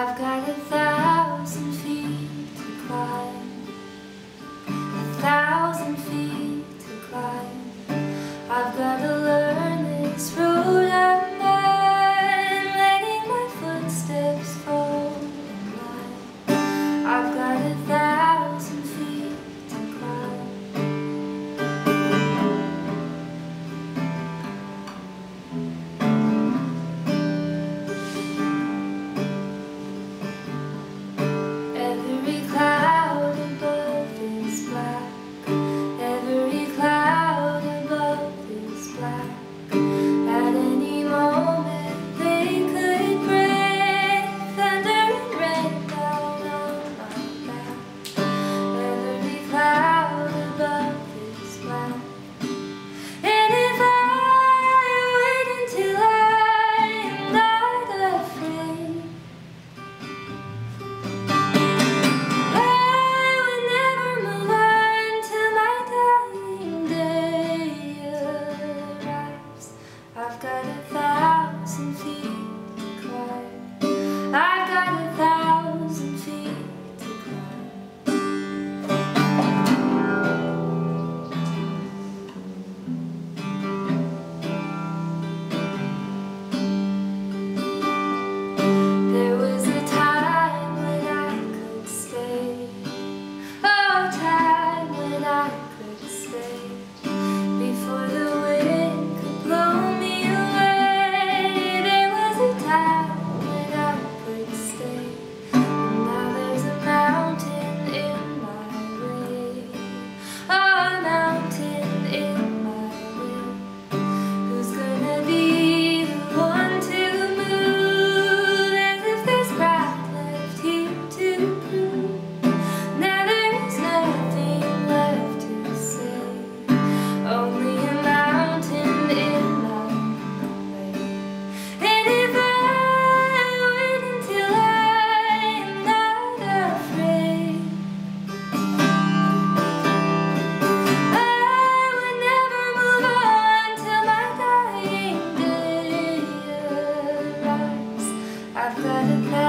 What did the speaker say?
I've got a thousand feet to climb. A thousand feet to climb. I've got I've got a cloud.